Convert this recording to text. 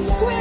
sweet.